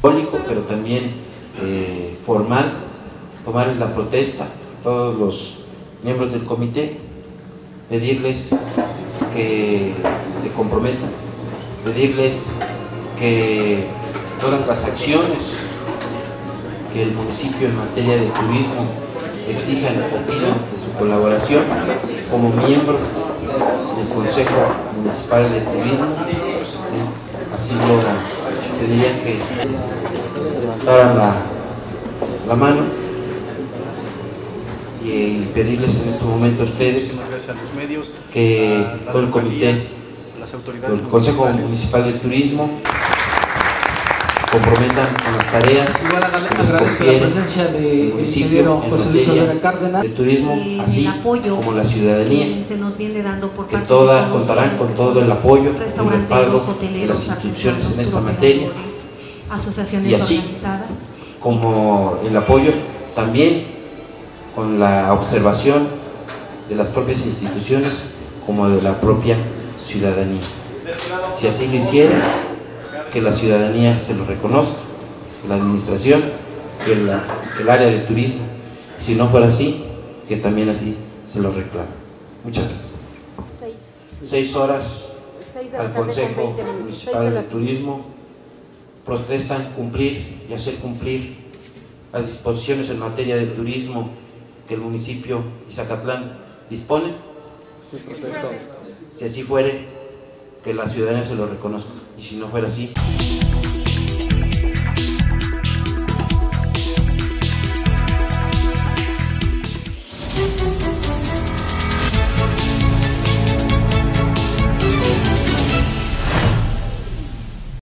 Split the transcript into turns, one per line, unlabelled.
simbólico, pero también eh, formal, tomarles la protesta a todos los miembros del comité, pedirles que se comprometan, pedirles que todas las acciones que el municipio en materia de turismo exijan y pidan de su colaboración como miembros del Consejo Municipal de Turismo, así lo pedirían que levantaran la, la mano y pedirles en este momento a ustedes que todo el comité, el Consejo Municipal de Turismo, comprometan con las tareas
Igual agradezco la presencia
el
del
municipio
ingeniero
en
José Luis Olvera Cárdenas.
de turismo,
el
así
apoyo
como la ciudadanía,
que se nos viene dando por
que todas
de
contarán con todo el apoyo y el respaldo de las instituciones en esta materia,
asociaciones
Y así,
organizadas.
como el apoyo también con la observación de las propias instituciones como de la propia ciudadanía. Si así lo hiciera, que la ciudadanía se lo reconozca, la administración, que la- que el área de turismo, si no fuera así, que también así se lo reclame. Muchas gracias.
Seis,
Seis horas
seis
al Consejo
20 minutos. Seis de
Municipal
la
de Turismo protestan cumplir y hacer cumplir las disposiciones en materia de turismo que el municipio y Zacatlán dispone. Si así fuere, que la ciudadanía se lo reconozca. Y si no fuera así...